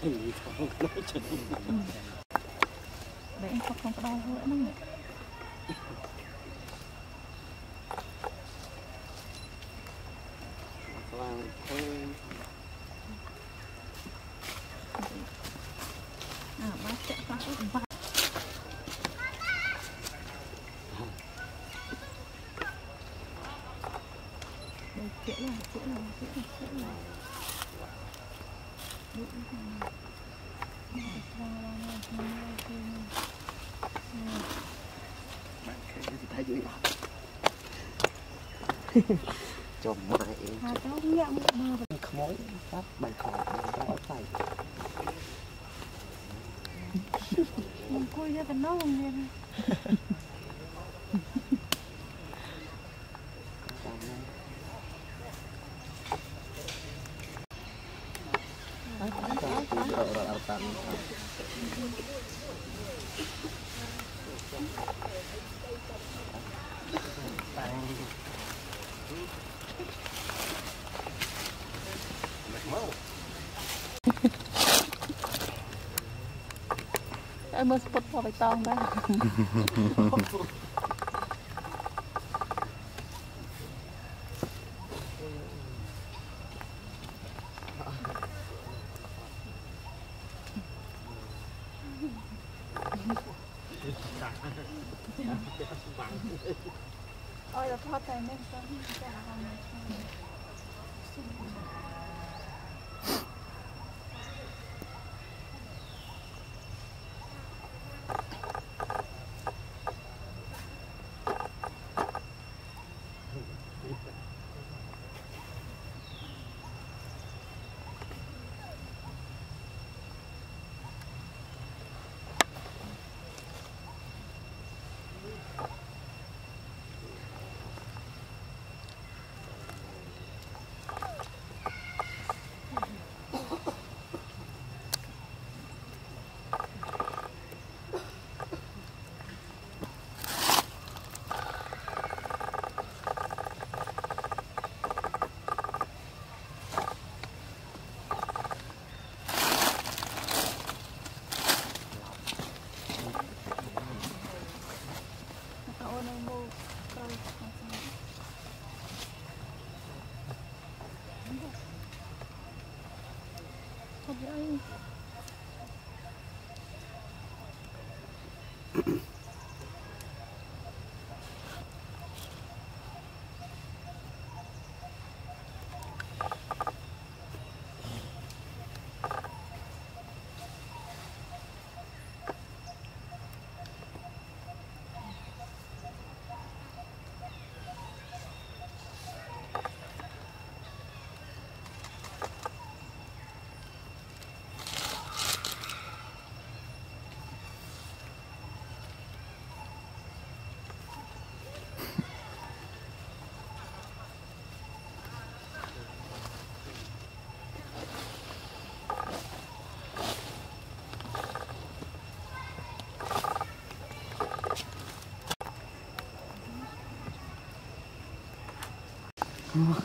Vậy em không có đau nữa nữa Chữa là, sẽ bác chữa là chữa là chữa là chữa là Đúng rồi. Đúng rồi, ra, ra, ra, ra, ra, ra. bạn khẽ thì thấy dữ chồng mày coi cháu nhẹ một mơ và អើមើលស្ពុតពណ៌បៃតងបាទអរដល់ផតតែមិនស្គាល់ចាអាហារ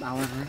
đau rồi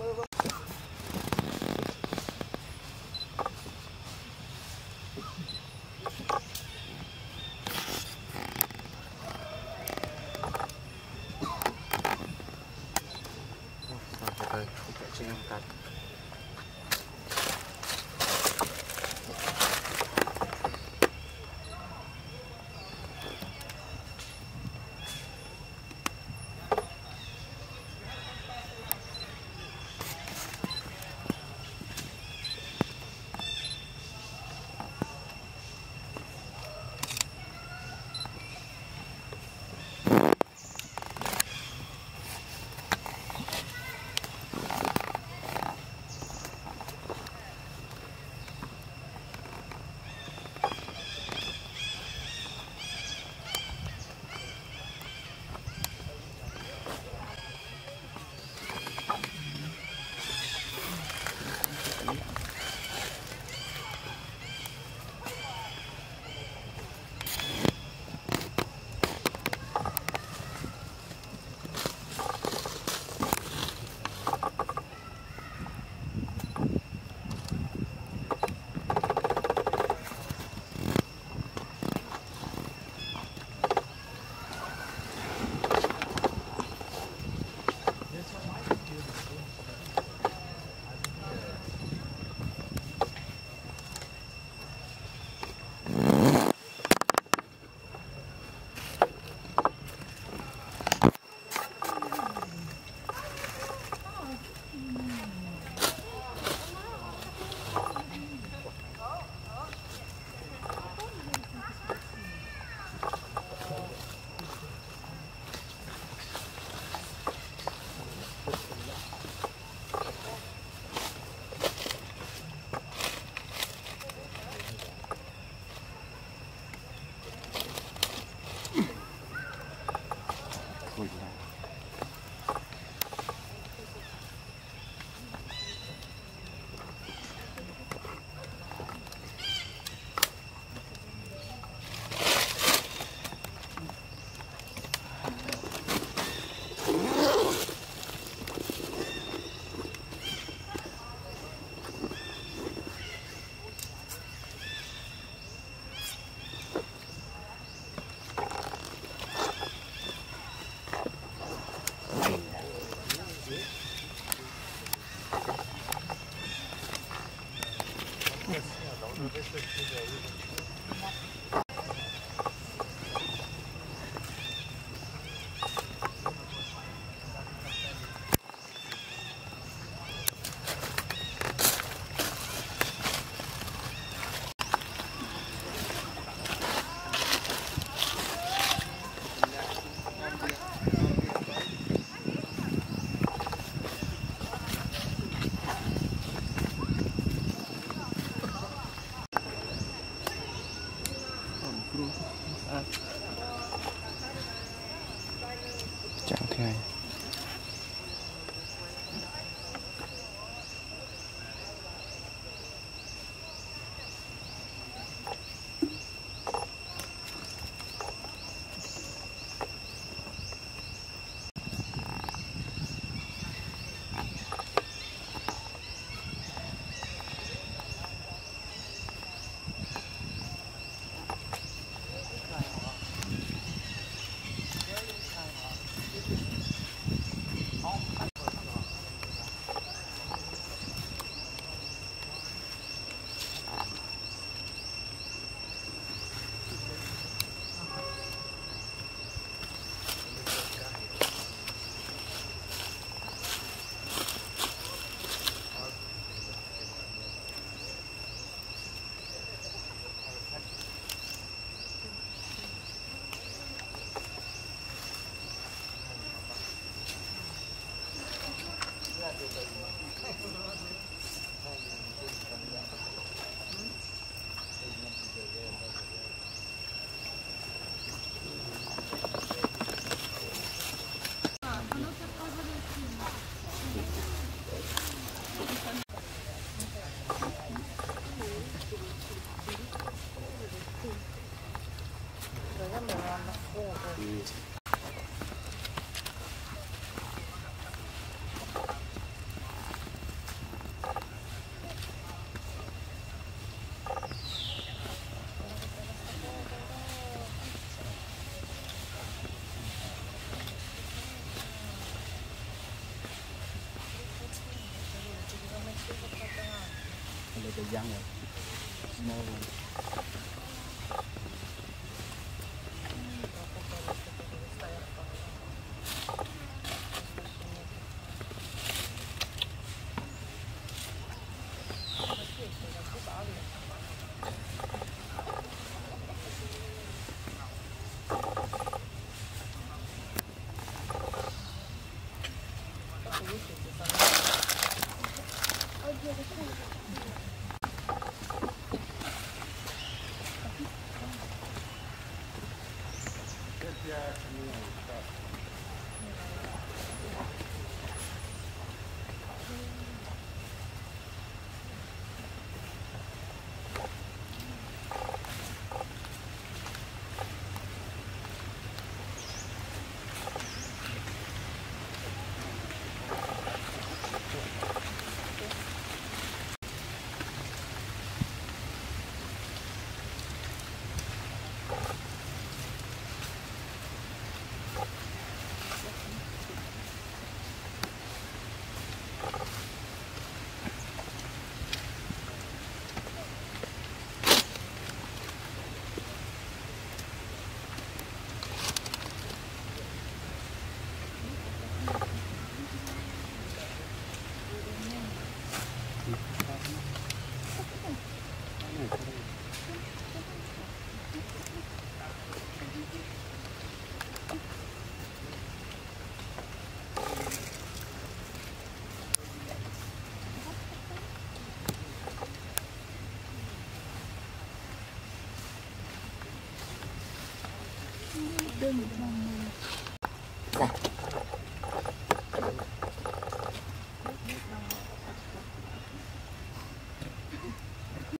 move chẳng thế này là giăng rồi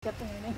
ちゃったよね。